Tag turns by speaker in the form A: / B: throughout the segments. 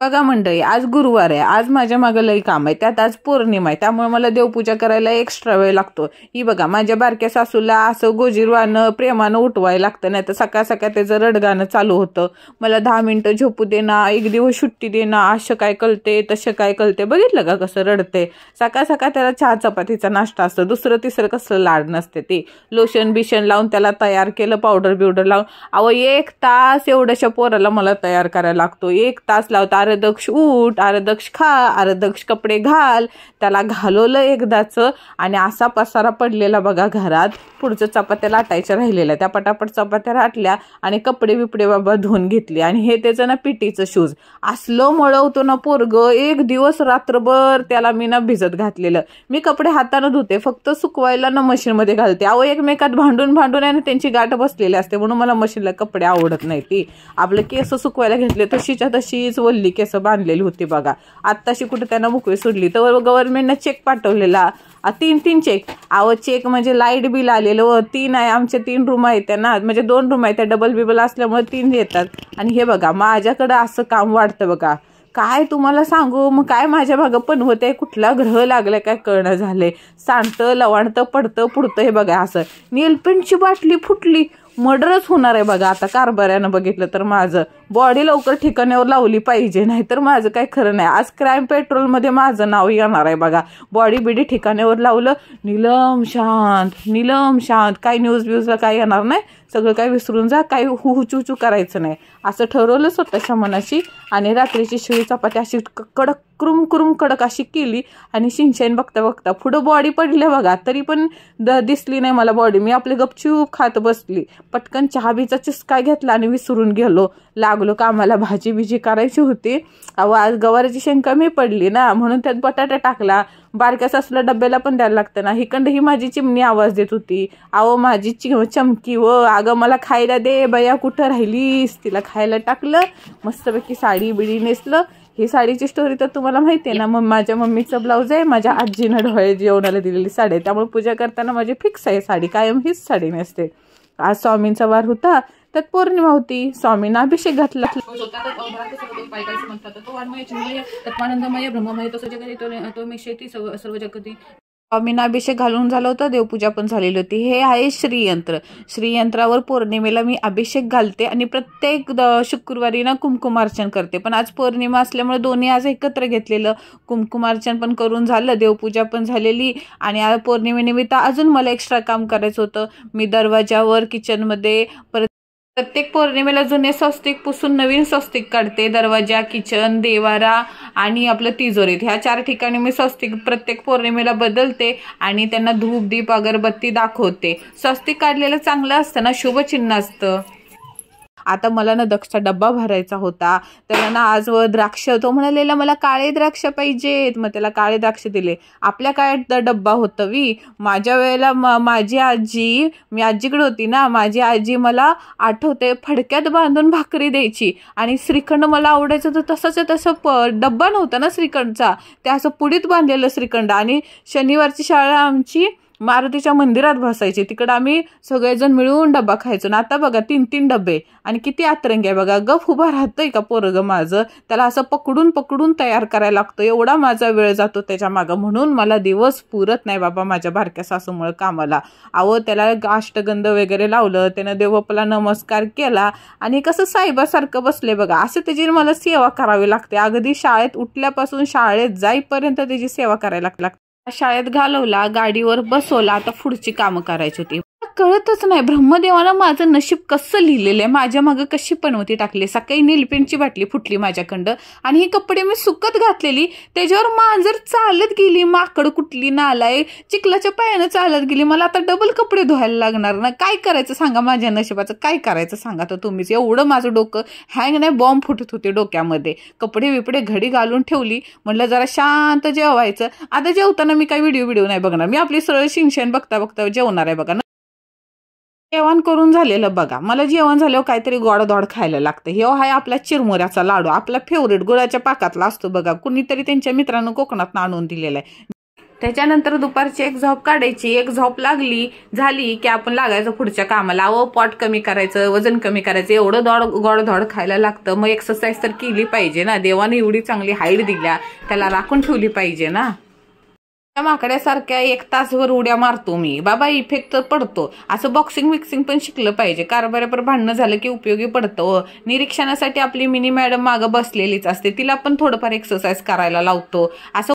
A: बघा मंडळी आज गुरुवार आहे. आज माझ्या मागं लई काम आहे. त्यात आज पौर्णिमा आहे. त्यामुळे मला देवपूजा करायला एक्स्ट्रा वेळ लागतो. ही बघा माझ्या बारक्या सासूला असं गोजीरवानं प्रेमानं उठवायला लागतं. नाही तर सकाळ सकाळ त्याचं रडगाणं चालू होतं. मला दहा मिनटं झोपू देना एक दिवस सुट्टी देना असं काय कळते तसं काय कळते. बघितलं का कसं रडते? सकाळ सकाळ त्याला चहा चपातीचा नाश्ता असतो. दुसरं तिसरं कसलं लाड नसते ते. लोशन बिशन लावून त्याला तयार केलं पावडर बिवडर लावून. अहो एक तास एवढ्याशा पोराला मला तयार करायला लागतो. एक तास लावता. आरदक्ष उठ आरदक्ष खा आरदक्ष कपडे घाल. त्याला घालवलं एकदाचं आणि असा पसारा पडलेला बघा घरात. पुढचं चपात्या लाटायच्या राहिलेल्या. त्या पटापट चपात्या लाटल्या आणि कपडे बिपडे बाबा धुवून घेतले. आणि हे त्याचं ना पिटीचं शूज असलं मळवतो ना पोरग एक दिवस रात्रभर त्याला मी ना भिजत घातलेलं. मी कपडे हातानं धुते फक्त सुकवायला ना मशीनमध्ये घालते. अहो एकमेकात भांडून भांडून आहे ना त्यांची गाठ बसलेली असते. म्हणून मला मशीनला कपडे आवडत नाही ती आपलं केस सुकवायला घेतले तशीच्या तशीच वल्ली केस बांधलेली होती बघा. आत्ताशी कुठे त्यांना मोकळी सोडली. तर गव्हर्नमेंटनं चेक पाठवलेला. तीन तीन चेक अहो चेक म्हणजे लाइट बिल आलेलं व तीन आहे. आमचे तीन रूम आहेत त्यांना. म्हणजे दोन रूम आहेत त्या डबल बिबल असल्यामुळे तीन येतात. आणि हे बघा माझ्याकडं असं काम वाढतं बघा. काय तुम्हाला सांगू? मग काय माझ्या भागं पण होते कुठला ग्रह लागलाय? काय कळणं झालंय? सांडतं लवाणतं पडतं पुडतं हे बघा असं. नीलपेंटची बाटली फुटली. मर्डरच होणार आहे बघा. आता कारभाऱ्यानं बघितलं तर माझं. बॉडी लवकर ठिकाण्यावर लावली पाहिजे नाहीतर माझं काय खरं नाही. आज क्राईम पेट्रोलमध्ये माझं नाव येणार आहे बघा. बॉडी बिडी ठिकाण्यावर लावलं. निलम शांत निलम शांत. काय न्यूज ब्यूजला काय येणार नाही. सगळं काय विसरून जा. काही हुचू करायचं नाही. असं ठरवलं स्वतःच्या मनाशी. आणि रात्रीची शिळी चपाती अशी कडक क्रुम क्रुम कडक अशी केली आणि शिंशाईन बघता बघता पुढं बॉडी पडली बघा. तरी पण द दिसली नाही मला बॉडी मी आपली गपचूप खात बसली. पटकन चहा बीचा चिसका घेतला आणि विसरून गेलो. लागलो कामाला. भाजी बिजी करायची होती. अहो आज गवाराची शेंग मी पडली ना. म्हणून त्यात बटाटा टाकला. बारक्या सासूला डब्याला पण द्यायला लागतं ना. हिकंड ही माझी चिमणी आवाज देत होती. अहो माझी चि चमकी व अगं मला खायला दे बया कुठं राहिलीस? तिला खायला टाकलं. मस्तपैकी साडी बिडी नेसलं. ही साडीची स्टोरी तर तुम्हाला माहिती आहे ना मग माझ्या मम्मीचं ब्लाऊज आहे माझ्या आजीनं ढोळे जेवणाला दिलेली साडी आहे. त्यामुळे पूजा करताना माझी फिक्स आहे साडी कायम हीच साडी नेसते आज स्वामींचा वार होता त्यात पौर्णिमा होती स्वामींना अभिषेक घातला. तत्वानंदमय ब्रह्ममय तो तो सर्व जगती. स्वामींना अभिषेक घालून झालं होतं देवपूजा पण झालेली होती. हे आहे श्रीयंत्र. श्रीयंत्रावर पौर्णिमेला मी अभिषेक घालते आणि प्रत्येक शुक्रवारी ना कुमकुमार्चन करते. पण आज पौर्णिमा असल्यामुळे दोन्ही आज एकत्र घेतलेलं. कुमकुमार्चन पण करून झालं देवपूजा पण झालेली आणि आज पौर्णिमेनिमित्त अजून मला एक्स्ट्रा काम करायचं होतं. मी दरवाजावर किचनमध्ये परत प्रत्येक पौर्णिमेला जुने स्वस्तिक पुसून नवीन स्वस्तिक काढते. दरवाजा किचन देवारा आणि आपलं तिजोरीत. ह्या चार ठिकाणी मी स्वस्तिक प्रत्येक पौर्णिमेला बदलते आणि त्यांना धूप दीप अगरबत्ती दाखवते. स्वस्तिक काढलेलं चांगलं असतं ना? शुभचिन्ह असतं. आता मला ना दक्षचा डब्बा भरायचा होता. त्याला ना आज द्राक्ष तो म्हणालेला मला काळे द्राक्ष पाहिजेत. मग त्याला काळे द्राक्ष दिले. आपल्या काळात डब्बा होतं वी. माझ्या वेळेला माझी आजी मी आजीकडे होती ना माझी आजी मला आठवते फडक्यात बांधून भाकरी द्यायची. आणि श्रीखंड मला आवडायचं तर तसंच तसं प डब्बा नव्हता ना श्रीखंडचा. त्या असं पुडीत बांधलेलं श्रीखंड. आणि शनिवारची शाळा आमची मारुतीच्या मंदिरात बसायचे. तिकडं आम्ही सगळेजण मिळून डबा खायचो. ना आता बघा तीन तीन डबे आणि किती आतरंगी आहे बघा. गप उभा राहतंय का पोरग माझं? त्याला असं पकडून पकडून तयार करायला लागतं एवढा माझा वेळ जातो त्याच्या मागं. म्हणून मला दिवस पुरत नाही बाबा माझ्या बारक्या सासूमुळं कामाला. अहो त्याला गाष्टगंध वगैरे लावलं. त्यानं देवपला नमस्कार केला. आणि कसं साहेबासारखं बसले बघा. असं त्याची मला सेवा करावी लागते. अगदी शाळेत उठल्यापासून शाळेत जाईपर्यंत त्याची सेवा करायला लागते. शाळेत घालवला गाडीवर बसवला आता पुढची कामं करायची होती. कळतच नाही. ब्रह्मदेवानं माझं नशीब कसं लिहिलेलं आहे? माझ्या मागं कशी पनवती टाकली सकाळी नीलपेंटची बाटली फुटली माझ्याकडं आणि हे कपडे मी सुकत घातलेली. त्याच्यावर मांजर चालत गेली. माकड कुठली नालाय? चिखलाच्या पायानं चालत गेली. मला आता डबल कपडे धुवायला लागणार ना. काय करायचं सांगा माझ्या नशिबाचं? काय करायचं सांगा तर तुम्हीच. एवढं माझं डोकं हँग नाही बॉम्ब फुटत होते डोक्यामध्ये. कपडे बिपडे घडी घालून ठेवली. म्हटलं जरा शांत जेवायचं. आता जेवताना मी काही व्हिडिओ व्हिडिओ नाही बघणार. मी आपली सरळ शिंगशेन बघता बघता जेवणार आहे बघा. जेवण करून झालेलं बघा. मला जेवण झाल्यावर काहीतरी गोडधोड खायला लागतं. हे आहे आपला चिरमुऱ्याचा लाडू. आपला फेवरेट गुळाच्या पाकातला असतो बघा. कुणीतरी त्यांच्या मित्रांनो कोकणात आणून दिलेला आहे त्याच्यानंतर दुपारची एक झोप काढायची. एक झोप लागली झाली की आपण लागायचं पुढच्या कामाला. अहो पॉट कमी करायचं वजन कमी करायचं. एवढं दॉड गोड खायला लागतं. मग एक्सरसाइज तर केली पाहिजे ना. देवाने एवढी चांगली हाईट दिल्या. त्याला राखून ठेवली पाहिजे ना. त्या माकड्यासारख्या एक तासभर उड्या मारतो मी. बाबा इफेक्ट तर पडतो. असं बॉक्सिंग विक्सिंग पण शिकलं पाहिजे. कारभाऱ्यापर भांडणं झालं की उपयोगी पडतं. निरीक्षणासाठी आपली मिनी मॅडम मागं बसलेलीच असते. तिला पण थोडंफार एक्सरसाइज करायला लावतो. असं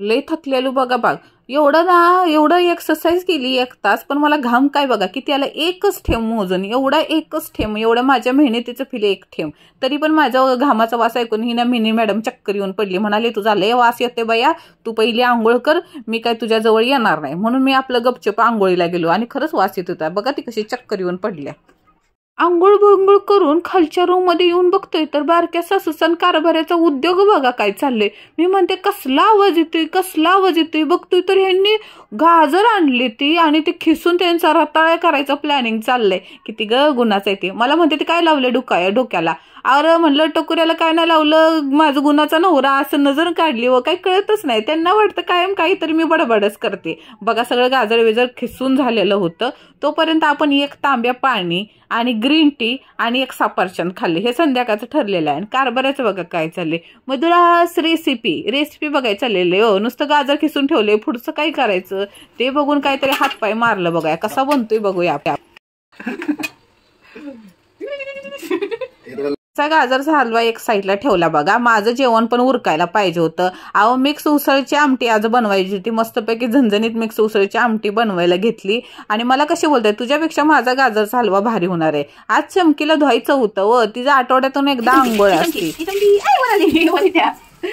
A: लय थकलेलो बघा बाग एवढं ना एवढं एक्सरसाइज केली एक तास पण मला घाम काय बघा की त्याला एकच ठेम मोजून एवढा एकच ठेम एवढं माझ्या मेहनतीचं फिले एक ठेम तरी पण माझ्या घामाचा वास ऐकून ही ना मिनी मॅडम चक्कर येऊन पडली. म्हणाले तुझा लय वास येते बया तू पहिली आंघोळ कर मी काय तुझ्याजवळ येणार नाही. म्हणून मी आपलं गपचप आंघोळीला गेलो आणि खरंच वास येत होता. बघा ती कशी चक्कर येऊन पडल्या. आंघोळ बंघोळ करून खालच्या रूममध्ये येऊन बघतोय तर बारक्या सासूसन कारभाराचा उद्योग बघा काय चाललंय. मी म्हणते कसला आवाज येतोय कसला आवाज येतोय? बघतोय तर ह्यांनी गाजर आणली ती आणि ते खिसून त्यांचा रताळ्या करायचं प्लॅनिंग चाललंय. किती ग गुन्हाचं आहे ते. मला म्हणते ते काय लावलं डोका डोक्याला? अरे म्हणलं टकुऱ्याला काय नाही लावलं माझं गुणाचा नवरा असं नजर काढली व काही कळतच नाही. त्यांना वाटतं कायम काहीतरी मी बडबडच करते. बघा सगळं गाजर वेजर खिसून झालेलं होतं. तोपर्यंत आपण एक तांब्या पाणी आणि ग्रीन टी आणि एक सफरचंद खाल्ले. हे संध्याकाळचं ठरलेलं आहे. आणि कारभाराचं बघा काय चालले मधुरास रेसिपी रेसिपी बघाय चाललेले हो. नुसतं गाजर खिसून ठेवले पुढचं काय करायचं? ते बघून काहीतरी हातपाय मारलं बघा. कसा बनतोय बघूया आपल्या चा गाजरचा हलवा एक साईडला ठेवला बघा. माझं जेवण पण उरकायला पाहिजे होतं. अहो मिक्स उसळची आमटी आज बनवायची होती. मस्तपैकी झणझणीत मिक्स उसळची आमटी बनवायला घेतली. आणि मला कशी बोलताय तुझ्यापेक्षा माझा गाजरचा हलवा भारी होणार आहे. आज चमकीला धुवायचं होतं व तिचं आठवड्यातून एकदा आंघोळ असते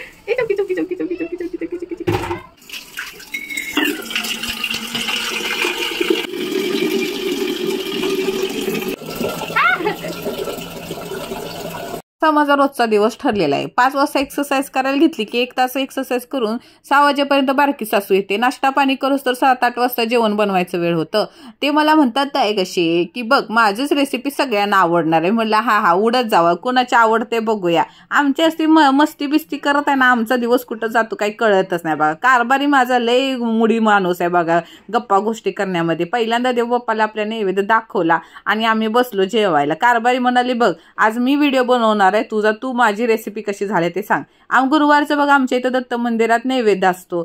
A: असा माझा रोजचा दिवस ठरलेला आहे. पाच वाजता एक्सरसाइज करायला घेतली की एक तास एक्सरसाइज करून सहा वाजेपर्यंत बारकी सासू येते. नाश्ता पाणी करूच तर सात आठ वाजता जेवण बनवायचं वेळ होतं. ते मला म्हणतात ताई कशी की बघ माझीच रेसिपी सगळ्यांना आवडणार आहे. म्हणलं हा हा उडत जावं. कोणाची आवडते बघूया. आमची असती म मस्ती बिस्ती करत आहे ना आमचा दिवस कुठं जातो काही कळतच नाही बघा. कारभारी माझा लय मुडी माणूस आहे बघा गप्पा गोष्टी करण्यामध्ये. पहिल्यांदा देव बाप्पाला आपल्या नैवेद्य दाखवला आणि आम्ही बसलो जेवायला. कारभारी म्हणाली बघ आज मी व्हिडिओ बनवणार आहे तुझा तू माझी रेसिपी कशी झाली ते सांग. आम गुरुवारचं बघा आमच्या इथं दत्त मंदिरात नैवेद्य असतो.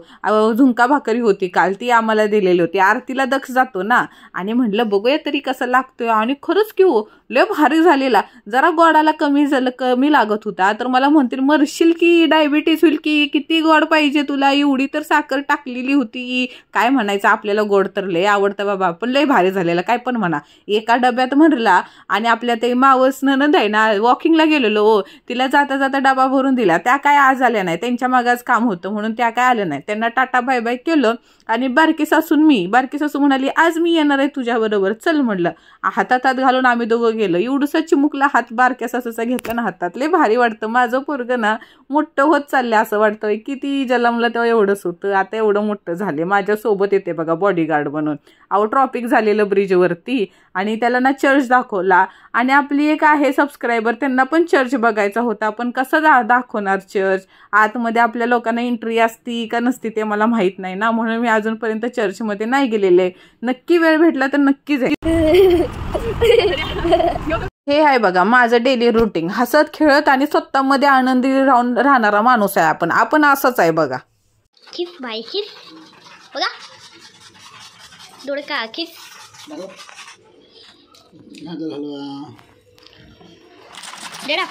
A: झुंका भाकरी होती काल ती आम्हाला दिलेली होती. आरतीला दक्ष जातो ना. आणि म्हणलं बघूया तरी कसं लागतोय. आणि खरंच की हो लय भारी झालेला. जरा गोडाला कमी झालं कमी लागत होता. तर मला म्हणतील मरशील की डायबिटीस होईल की किती गोड पाहिजे तुला? एवढी तर साखर टाकलेली होती. काय म्हणायचं आपल्याला गोड तर लय आवडतं बाबा पण लय भारी झालेला. काय पण म्हणा. एका डब्यात म्हणला आणि आपल्या ते मावस ननंद आहे ना वॉकिंगला गेलेलो हो तिला जाता जाता डबा भरून दिला. त्या काय आज आल्या नाही त्यांच्या मागाच काम होतं म्हणून त्या काय आल्या नाही त्यांना टाटा बाय बाय केलं आणि बारकी सासून मी बारकी सासू म्हणाली आज मी येणार आहे तुझ्या बरोबर. चल म्हणलं हातात हात घालून आम्ही दोघं गेलो. एवढूसा चिमुकला हात बारक्या सासूचा घेतला ना हातात. लय भारी वाटतं. माझं पोरग ना मोठं होत चाललंय असं वाटतं. किती जलमलं तेव्हा एवढंच होतं. आता एवढं मोठं झाले माझ्यासोबत येते बघा बॉडीगार्ड म्हणून. अहो ट्रॉपिक झालेलं ब्रिजवरती आणि त्याला ना चर्च दाखवला. आणि आपली एक आहे सबस्क्रायबर त्यांना पण चर्च बघायचा होता. पण कसं दा दाखवणार चर्च आतमध्ये आपल्या लोकांना एंट्री असती का नसती ते मला माहीत नाही ना. म्हणून मी अजूनपर्यंत चर्चमध्ये नाही गेलेले. नक्की वेळ भेटला तर नक्कीच हे आहे बघा माझं डेली रुटीन हसत खेळत आणि स्वतःमध्ये आनंदी राहून राहणारा माणूस आहे आपण. आपण असंच आहे बघा.
B: बघा. डोळे का?
C: हलवा
B: डेडा